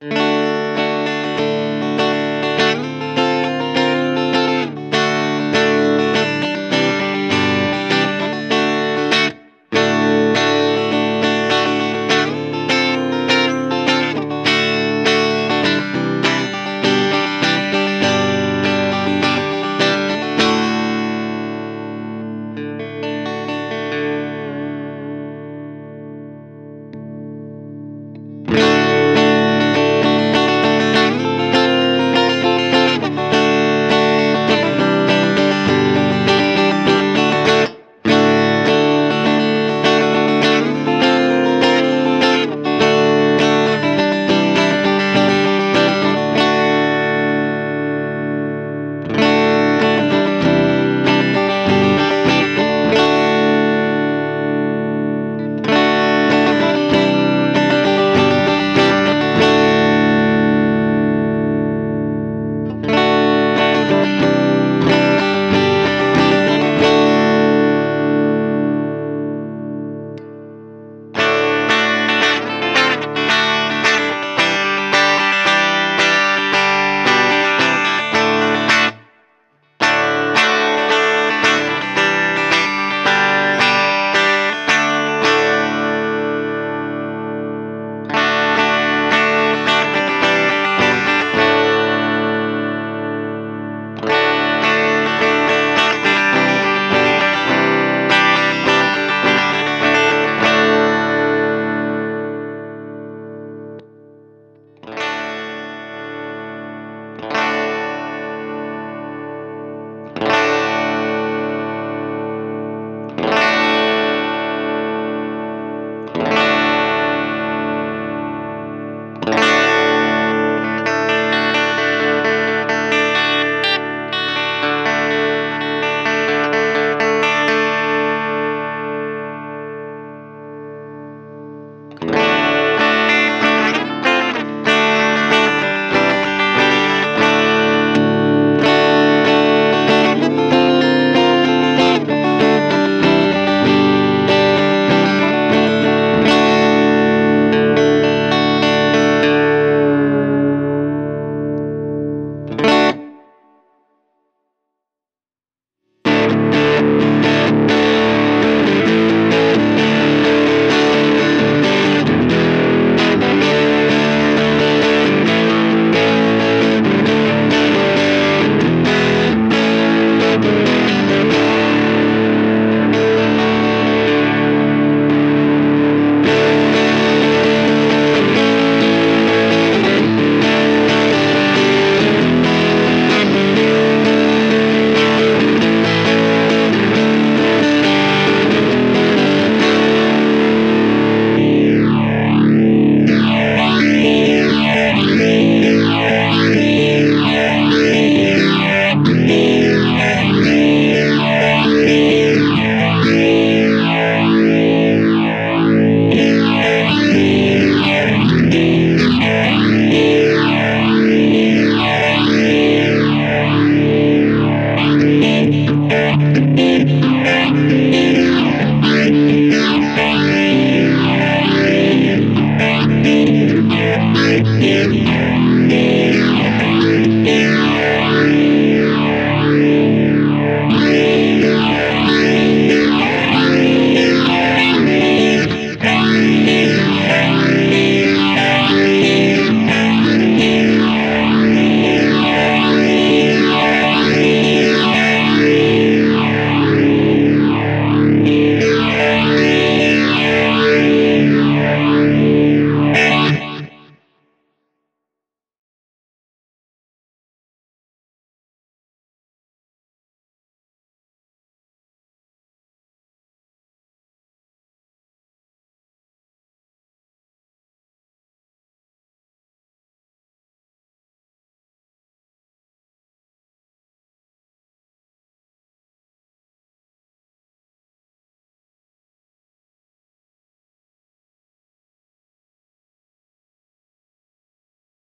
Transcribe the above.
Mm-hmm. Yeah.